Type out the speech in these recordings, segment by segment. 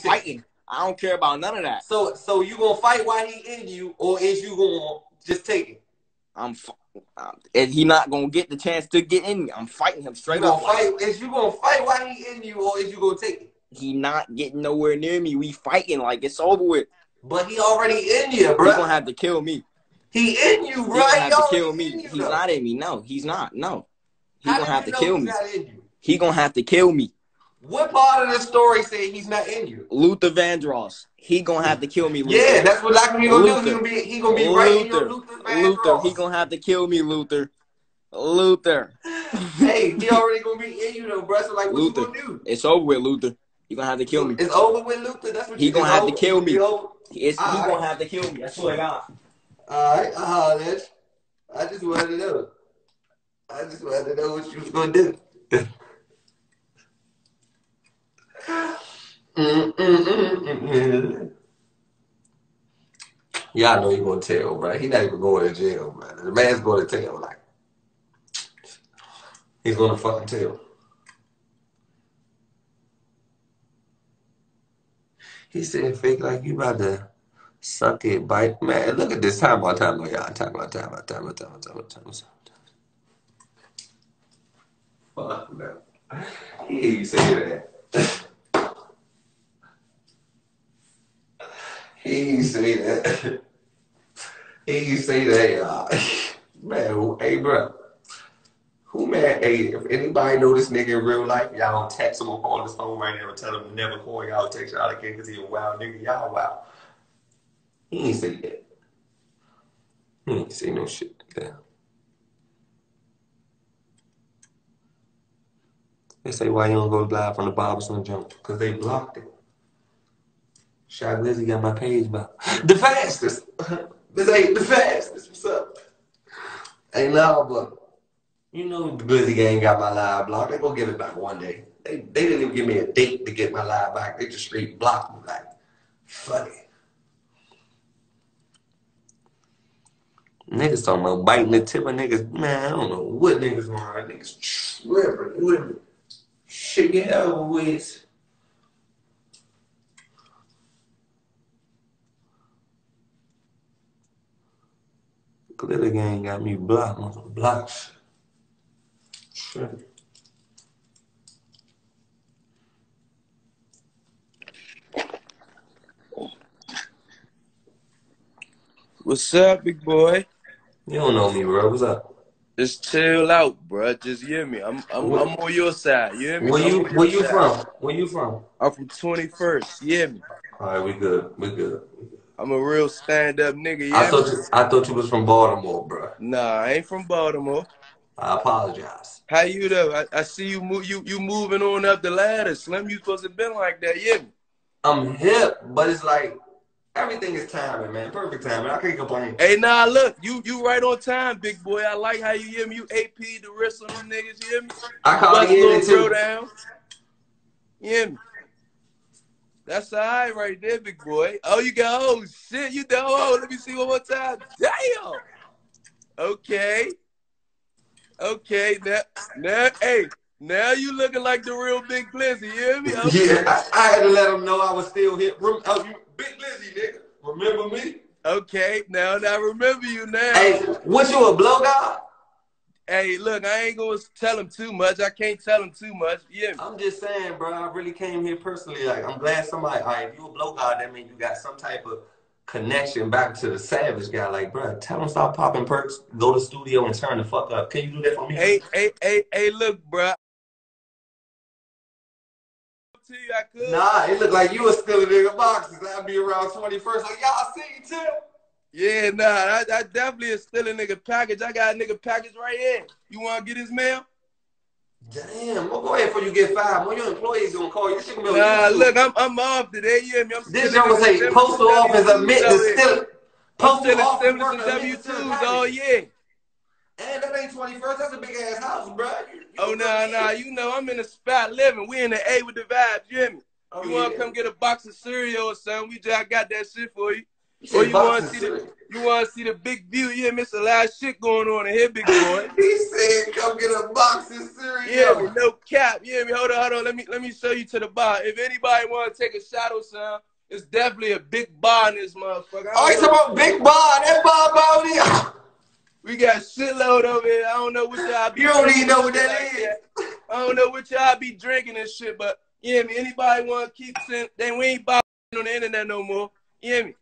fighting. I don't care about none of that. So, so you gonna fight while he in you, or is you gonna just take it? I'm, um, and he not gonna get the chance to get in me. I'm fighting him straight you up. Fight? Is you gonna fight while he in you, or is you gonna take it? He not getting nowhere near me. We fighting like it's over with. But he already in you, bro. He gonna have to kill me. He in you, bro. He gonna have he to kill me. You, he's not in me. No, he's not. No, he How gonna have to kill me. He gonna have to kill me. What part of the story say he's not in you? Luther Vandross. He gonna have to kill me. Luther. Yeah, that's what like he gonna Luther. do. He gonna be he gonna be right in your Luther. Luther Luther. He gonna have to kill me, Luther. Luther. hey, he already gonna be in you though, bro. So like, what Luther. you gonna do? It's over with, Luther. You gonna have to kill me. It's over with Luther. That's what He gonna have to kill me. It's he Alright. gonna have to kill me. That's what I got. All right, uh huh. that's, I just wanted to know. I just wanted to know what you was gonna do. Y'all know he gonna tell, bro. He not even going to jail, man. The man's going to tell, like he's gonna fucking tell. He said, "Fake like you about to suck it, bite, man." Look at this time on time, y'all. Time on time, on time, on time, on time, on time, on time. Fuck no. He ain't say that. He ain't say that. He ain't say that, y'all. Man, who- hey, bro. Who man? Hey, if anybody know this nigga in real life, y'all text him or call his phone right now and tell him to never call y'all text y'all again because he a wild nigga. Y'all wild. He ain't say that. He ain't say no shit like that. They say why you don't go live on the Bobson jump? Because they blocked it. Shot Lizzie got my page back. The fastest. This ain't the fastest. What's up? Ain't no, but you know the Glizzy gang got my live blocked. They gonna give it back one day. They they didn't even give me a date to get my live back. They just straight blocked me like funny. Niggas talking about biting the tip of niggas. Man, I don't know what niggas want. Niggas tripping. Shit get over with. Glizzy gang got me blocked on some blocks. Tripping. What's up, big boy? You don't know me, bro. What's up? Just chill out, bro. Just hear me. I'm I'm, I'm on your side. You hear me? Where you where you side. from? Where you from? I'm from 21st. You hear me? All right, we good. We good. I'm a real stand-up nigga. You I thought you, I thought you was from Baltimore, bro. Nah, I ain't from Baltimore. I apologize. How you though? I, I see you move you you moving on up the ladder. Slim, you supposed to been like that. yeah? I'm hip, but it's like everything is timing, man. Perfect timing. I can't complain. Hey, nah, look, you you right on time, big boy. I like how you hear me. You AP the rest of them niggas. You hear me? I call you in little it throw too. down. You hear me? That's all right right there, big boy. Oh, you got, oh, shit, you know, oh, let me see one more time. Damn. Okay. Okay, now, now, hey, now you looking like the real Big Glizzy, you hear me? Okay. Yeah, I, I had to let them know I was still here. Oh, you big Glizzy, nigga. Remember me? Okay, now, now, I remember you now. Hey, what you a blow god? Hey, look, I ain't gonna tell him too much. I can't tell him too much. Yeah. I'm just saying, bro. I really came here personally. Like, I'm glad somebody. All right, if you a blow god, that means you got some type of connection back to the savage guy. Like, bro, tell him stop popping perks, go to the studio and turn the fuck up. Can you do that for me? Hey, hey, hey, hey, look, bro. I could. Nah, it looked like you was still in nigga boxes. I'd be around 21st. Like, y'all see you too. Yeah, nah, I, I definitely is still a nigga package. I got a nigga package right here. You wanna get his mail? Damn, well, go ahead before you get fired. More your employees gonna call you. This shit Nah, look, I'm I'm off today. You hear me? I'm This still joint will say postal office admit to still. postal office stimulus worker and admit W to twos all year. And that ain't 21st. That's a big ass house, bro. You, you Oh nah, nah, you know I'm in a spot living. We in the A with the vibes. You hear me? Oh, you wanna yeah. come get a box of cereal or something? We just got that shit for you. Or you want to see the you want to see the big view? Yeah, miss a lot of shit going on in here, big boy. He said, "Come get a box of cereal." Yeah, with no cap. Yeah, me. Hold on, hold on. Let me let me show you to the bar. If anybody want to take a shadow sound, it's definitely a big bar in this motherfucker. Oh, you talking about Big bar? That Bob out here. we got shitload over here. I don't know what y'all be. You don't drinking even know what that like is. that. I don't know what y'all be drinking and shit, but you hear me? Anybody want to keep saying? Then we ain't bothering on the internet no more. You hear me?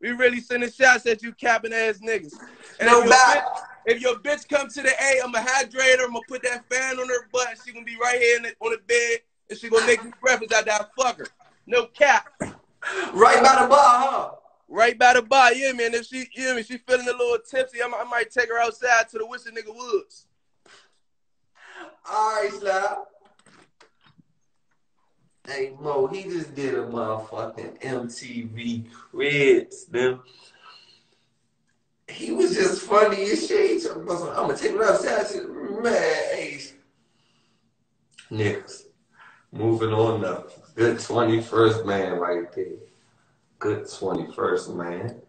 We really sending shots at you capping ass niggas. And No if your, bitch, if your bitch come to the A, I'ma hydrate her. I'ma put that fan on her butt. She gonna be right here the, on the bed, and she gonna make me breakfast out that fucker. No cap. Right by the bar, huh? Right by the bar, yeah, man. If she, yeah, me, she feeling a little tipsy, I might, I might take her outside to the Wishing Nigga Woods. All right, Slap. Hey Mo, he just did a motherfucking MTV Cribs, man. He was just funny as shit. I'm gonna take it outside. Man, hey. Next. Moving on up. Good 21st man right there. Good 21st man.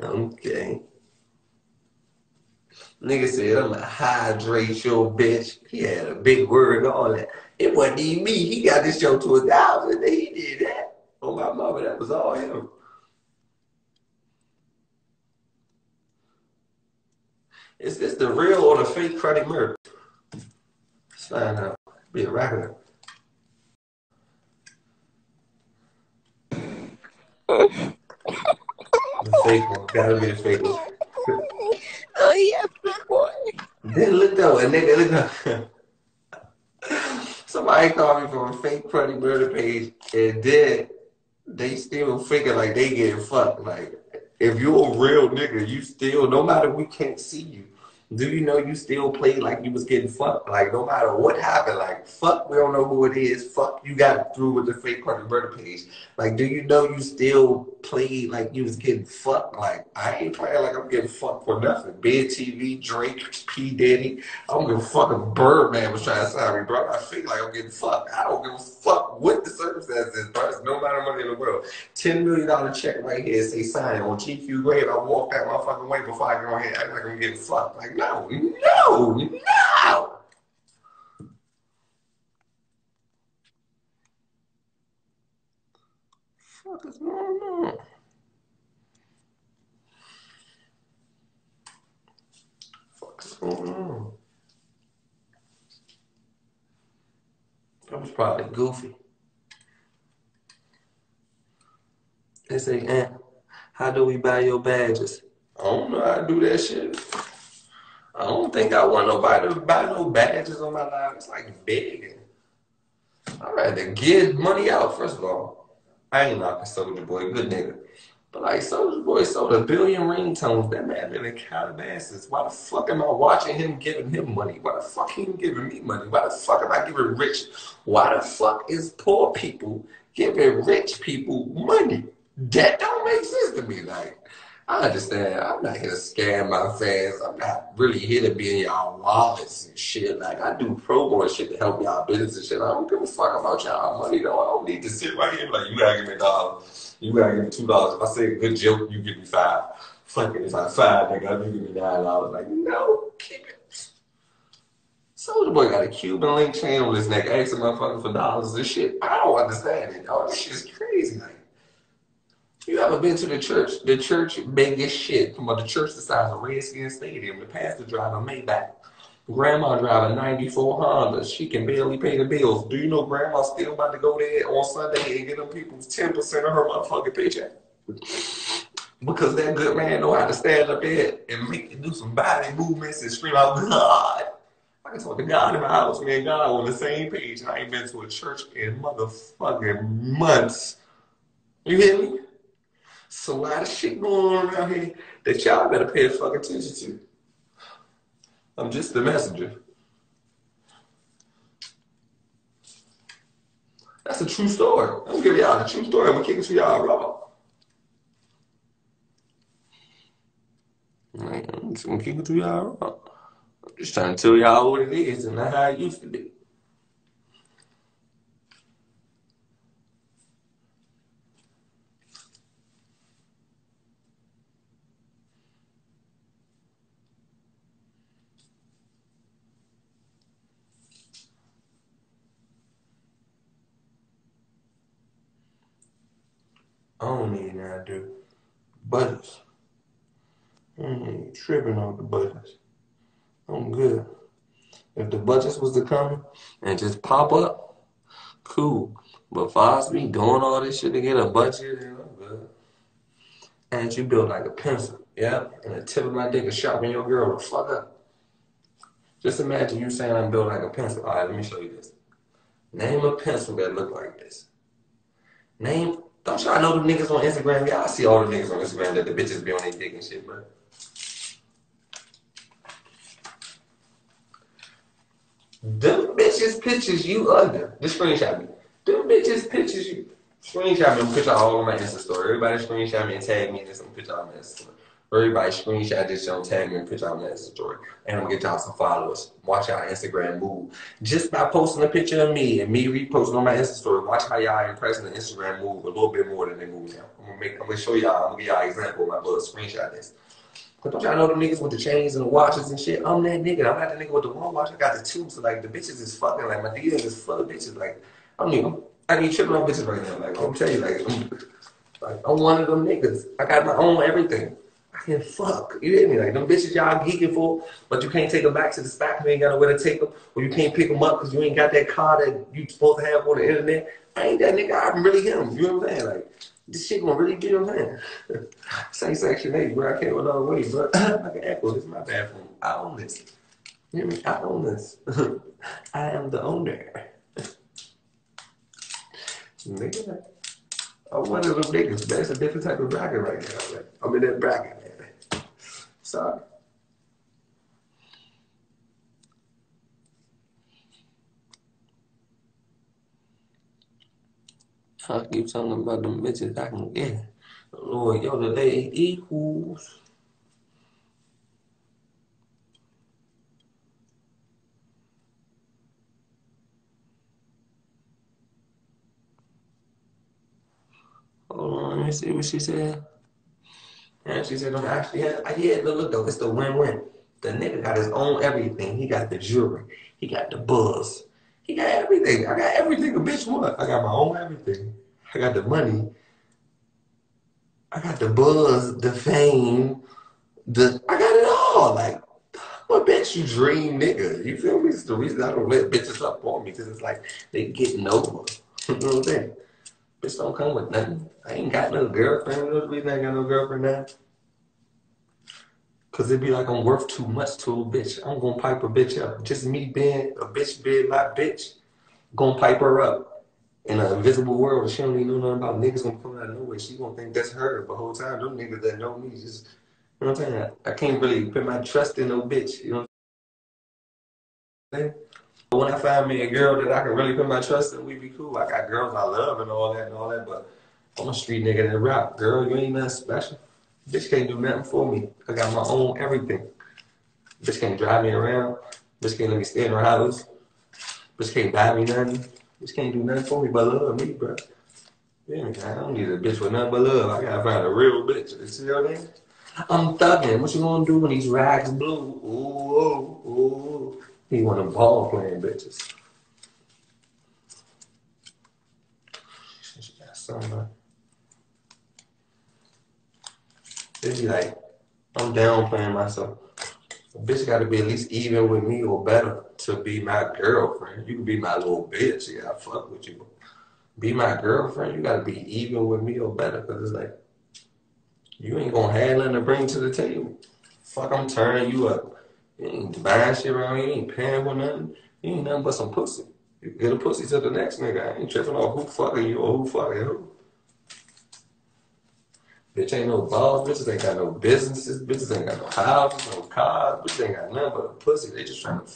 Okay. Nigga said, I'm gonna hydrate your bitch. He had a big word and all that. It wasn't even me. He got this show to a thousand. He did that. Oh my mama, that was all him. Is this the real or the fake credit murder? Let's find out. Be a rapper. The fake one. Gotta be the fake one. Yeah, big boy. Then look though, and nigga, look though. Somebody called me from a fake Cruddy murder page, and then they still figure like they getting fucked. Like, if you're a real nigga, you still, no matter we can't see you, do you know you still played like you was getting fucked? Like, no matter what happened, like, fuck, we don't know who it is. Fuck, you got through with the fake Cruddy murder page. Like, do you know you still played like you was getting fucked? Like, I ain't playing like I'm getting fucked for nothing. Big TV, Drake, P. Diddy. I don't give a fuck if Birdman was trying to sign me, bro. I feel like I'm getting fucked. I don't give a fuck what the circumstances bro. There's no matter money in the world. $10 million check right here, say sign on GQ grave. I walk that motherfucking way before I go ahead and act like I'm getting fucked. Like, no, no, no. Fuck is going on? Fuck is going on? That was probably goofy. They say, eh, how do we buy your badges? I don't know how to do that shit. Don't think I want nobody to buy no badges on my life. It's like begging. I'd rather give money out, first of all. I ain't knocking Soulja Boy, good nigga. But like Soulja Boy sold a billion ringtones. That man been in Calabasas. Why the fuck am I watching him giving him money? Why the fuck he giving me money? Why the fuck am I giving rich? Why the fuck is poor people giving rich people money? That don't make sense to me. Like, I understand. I'm not here to scam my fans. I'm not really here to be in y'all wallets and shit. Like, I do promo and shit to help y'all business and shit. I don't give a fuck about y'all money, though. I don't need to sit right here like, you gotta give me a dollar. You gotta give me two dollars. If I say a good joke, you give me five. Fuck it. If I five, nigga, you give me nine dollars. Like, no, keep it. Soulja Boy got a Cuban link chain on his neck, asking motherfuckers for dollars and shit. I don't understand it, dog. This shit's crazy. Like, you ever been to the church? The church big as shit. From the church the size of Redskin Stadium. The pastor driving a Maybach. Grandma driving 94 Honda. She can barely pay the bills. Do you know grandma still about to go there on Sunday and get them people's 10% of her motherfucking paycheck? Because that good man know how to stand up there and make do some body movements and scream out, God. I can talk to God in my house, me and God on the same page. I ain't been to a church in motherfucking months. You hear me? It's a lot of shit going on around here that y'all better pay fucking attention to. I'm just the messenger. That's a true story. I'm giving y'all the true story. I'm gonna kick it to y'all raw. I'm gonna kick it to y'all raw. I'm just trying to tell y'all what it is and not how it used to be. I don't need now, do Budgets. I ain't tripping on the budgets. I'm good. If the budgets was to come and just pop up, cool. But for us be doing all this shit to get a budget, I'm good. And you build like a pencil, yeah? And the tip of my dick is sharpening your girl the fuck up. Just imagine you saying I'm built like a pencil. All right, let me show you this. Name a pencil that look like this. Name, don't y'all know the niggas on Instagram? Y'all see all the niggas on Instagram that the bitches be on their dick and shit, bro. Them bitches pictures you under. Just screenshot me. Them bitches pictures you. Screenshot me and put y'all all on my Insta story. Everybody screenshot me and tag me and and put on my Insta story. Everybody screenshot this show, tag me and put y'all on Insta story. And I'm gonna get y'all some followers. Watch y'all Instagram move. Just by posting a picture of me and me reposting on my Insta story, watch how y'all impressing the Instagram move a little bit more than they move now. I'm gonna make I'm gonna show y'all, I'm gonna give y'all an example of my little screenshot this. But don't y'all know the niggas with the chains and the watches and shit? I'm that nigga. I'm not the nigga with the one watch. I got the two. So like the bitches is fucking like my DMs is full of bitches. Like I don't I need tripping on bitches right now. Like I'm telling you, like like I'm one of them niggas. I got my own everything. Can fuck. You hear me? Like them bitches y'all geeking for, but you can't take them back to the spot. You ain't got nowhere to take them, or you can't pick them up because you ain't got that car that you supposed to have on the internet. I ain't that nigga. I'm really him. You know what I'm saying? Like this shit gonna really be a man. Same section eight, bro. I can't go all the way, bro. I can echo. This is my bathroom. I own this. You hear me? I own this. I am the owner. Nigga, I'm one of them niggas. That's a different type of bracket right now. Man. I'm in that bracket. Sorry. I keep talking about them bitches I can get. Lord, yo, the day equals. Hold on, let me see what she said. And she said, I'm actually, yeah, yeah, look, look, though, it's the win-win. The nigga got his own everything. He got the jewelry. He got the buzz. He got everything. I got everything a bitch want. I got my own everything. I got the money. I got the buzz, the fame, the I got it all. Like, what bitch you dream, nigga? You feel me? It's the reason I don't let bitches up on me because it's like they getting over. you know what I'm saying? Bitch don't come with nothing. I ain't got no girlfriend. You know the reason I ain't got no girlfriend now? Cause it'd be like I'm worth too much to a bitch. I'm gonna pipe a bitch up. Just me being a bitch being my bitch, gonna pipe her up. In an invisible world, she don't even know nothing about niggas gonna come out of nowhere. She gonna think that's her the whole time. Them niggas that know me just, you know what I'm saying? I can't really put my trust in no bitch. You know what I'm saying? When I find me a girl that I can really put my trust in, we be cool. I got girls I love and all that and all that, but I'm a street nigga that rap. Girl, you ain't nothing special. Bitch can't do nothing for me. I got my own everything. Bitch can't drive me around. Bitch can't let me stay in her house. Bitch can't buy me nothing. Bitch can't do nothing for me but love me, bro. Yeah, I don't need a bitch with nothing but love. I gotta find a real bitch. You see what I mean? I'm thugging. What you gonna do when these rags blue? Ooh, ooh, ooh. He of them ball playing bitches. She got something. Uh, it'd be like, I'm downplaying myself. A bitch got to be at least even with me or better to be my girlfriend. You can be my little bitch. Yeah, I fuck with you. Be my girlfriend. You got to be even with me or better. Because it's like, you ain't going to have nothing to bring to the table. Fuck, I'm turning you up. You ain't buying shit around. You ain't paying for nothing. You ain't nothing but some pussy. You get a pussy to the next nigga. I ain't tripping off who fucking you or who fucking who. Bitch ain't no balls, bitches ain't got no businesses, bitches ain't got no houses, no cars, bitches ain't got nothing but a pussy. They just trying to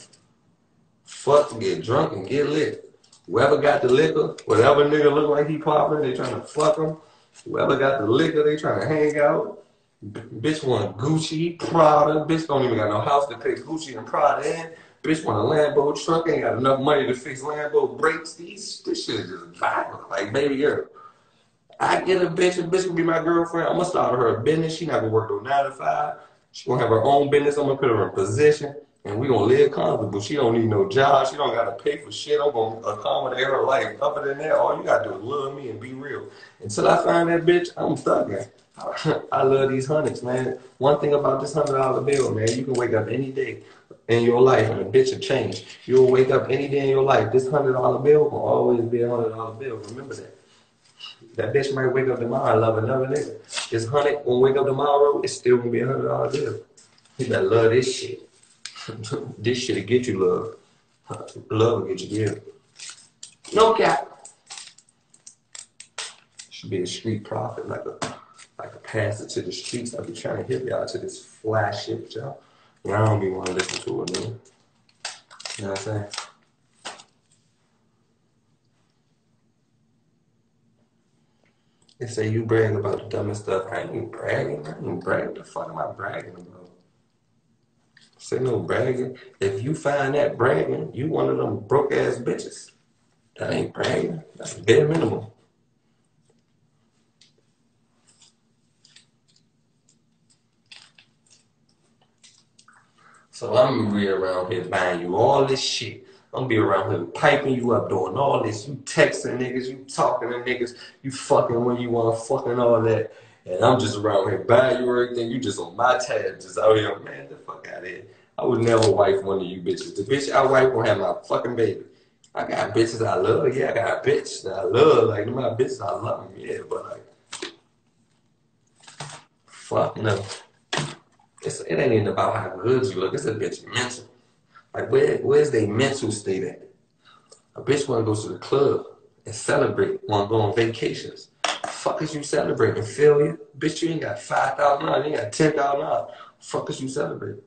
fuck, get drunk, and get lit. Whoever got the liquor, whatever nigga look like he popping, they trying to fuck him. Whoever got the liquor, they trying to hang out. Bitch want Gucci, Prada. Bitch don't even got no house to pay Gucci and Prada in. Bitch want a Lambo truck, ain't got enough money to fix Lambo brakes. These, this shit is just violent. Like, baby girl. I get a bitch, a bitch will be my girlfriend. I'm gonna start her a business. She not gonna work no nine to five. She gonna have her own business. I'm gonna put her in position. and we gonna live comfortable. She don't need no job. She don't gotta pay for shit. I'm gonna accommodate her life. Other than that, all you gotta do is love me and be real. Until I find that bitch, I'm stuck, man. I love these hundreds, man. One thing about this hundred dollar bill, man, you can wake up any day in your life and a bitch will change. You'll wake up any day in your life. This hundred dollar bill will always be a hundred dollar bill. Remember that. That bitch might wake up tomorrow and love another nigga. This hundred will wake up tomorrow, it's still gonna be a hundred dollar bill. You better love this shit. this shit'll get you love. Love will get you give. No cap. Should be a street prophet, like a like a pastor to the streets. I be trying to hit y'all to this flash shit, y'all. I don't be want to listen to it, man. You know what I'm saying? They say you bragging about the dumbest stuff. I ain't bragging. I ain't bragging. The fuck am I bragging about? Say no bragging. If you find that bragging, you one of them broke ass bitches. That ain't bragging. That's bare minimum. So I'm gonna be around here buying you all this shit. I'm gonna be around here piping you up, doing all this. You texting niggas, you talking to niggas, you fucking when you want, to fucking all that. And I'm just around here buying you everything. You just on my tab, just out here, man. The fuck out of here. I would never wife one of you bitches. The bitch I wife will have my fucking baby. I got bitches I love. Yeah, I got a bitch that I love. Like, my bitches I love. Yeah, but like, fuck no. It's, it ain't even about how good you look. It's a bitch mental. Like where where's their mental state at? A bitch wanna go to the club and celebrate, wanna go on vacations. Fuck is you celebrating? Failure? Bitch, you ain't got five thousand dollars, you ain't got ten thousand dollars. Fuck is you celebrating?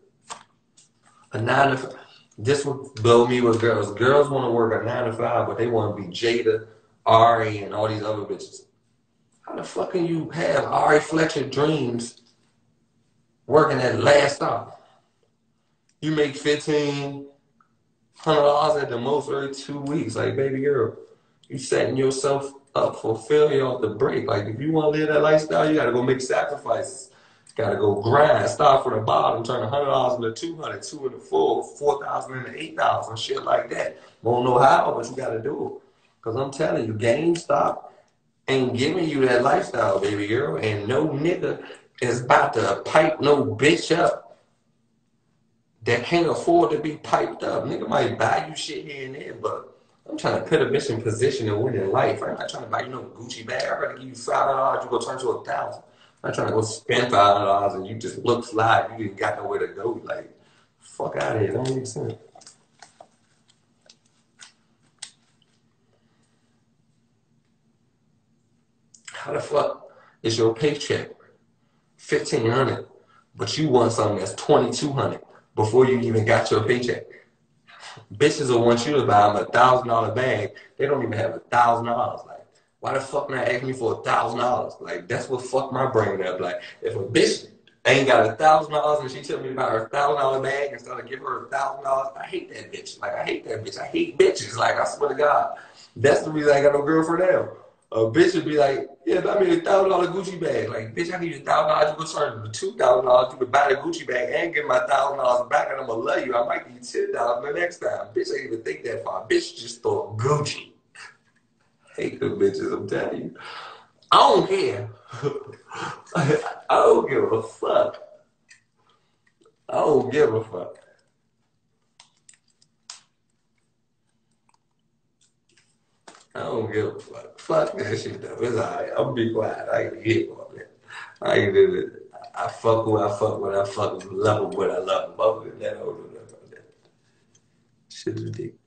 A nine to five. This would blow me with girls. Girls wanna work a nine to five, but they wanna be Jada, Ari, and all these other bitches. How the fuck can you have Ari Fletcher dreams working that last stop. You make fifteen hundred dollars at the most every two weeks. Like baby girl, you setting yourself up for failure off the break. Like if you want to live that lifestyle, you gotta go make sacrifices. Gotta go grind, start from the bottom, turn a hundred dollars into two hundred, two into four, four thousand into eight thousand, shit like that. Won't know how, but you gotta do it. Cause I'm telling you, GameStop ain't giving you that lifestyle, baby girl, and no nigga is about to pipe no bitch up that can't afford to be piped up. Nigga might buy you shit here and there, but I'm trying to put a bitch in position to win in life. I'm not trying to buy you no Gucci bag. I'm gonna give you five dollars, you go turn to a thousand. I'm not trying to go spend five dollars and you just look fly. You ain't got nowhere to go. Like, fuck out of here. Don't make sense. How the fuck is your paycheck fifteen hundred, but you want something that's twenty two hundred before you even got your paycheck. Bitches will want you to buy them a thousand dollar bag. They don't even have a thousand dollars. Like, why the fuck not ask me for a thousand dollars? Like, that's what fucked my brain up. Like, if a bitch ain't got a thousand dollars and she tell me about her thousand dollar bag instead of give her a thousand dollars, I hate that bitch. Like, I hate that bitch. I hate bitches. Like, I swear to God, that's the reason I ain't got no girlfriend now a bitch would be like, yeah, I mean a thousand dollar Gucci bag. Like, bitch, I need a thousand dollars, you go turn two thousand dollars, you can buy the Gucci bag and get my thousand dollars back, and I'm gonna love you. I might give you ten dollars the next time. Bitch, I even think that far. Bitch, just thought Gucci. hate the bitches, I'm telling you. I don't care. I don't give a fuck. I don't give a fuck. I don't give a fuck. Fuck that shit though. It's alright. I'm gonna be quiet. I ain't hit on it. I ain't do it. I fuck who I fuck with. I fuck love them I love them. Other that, I don't do nothing ridiculous.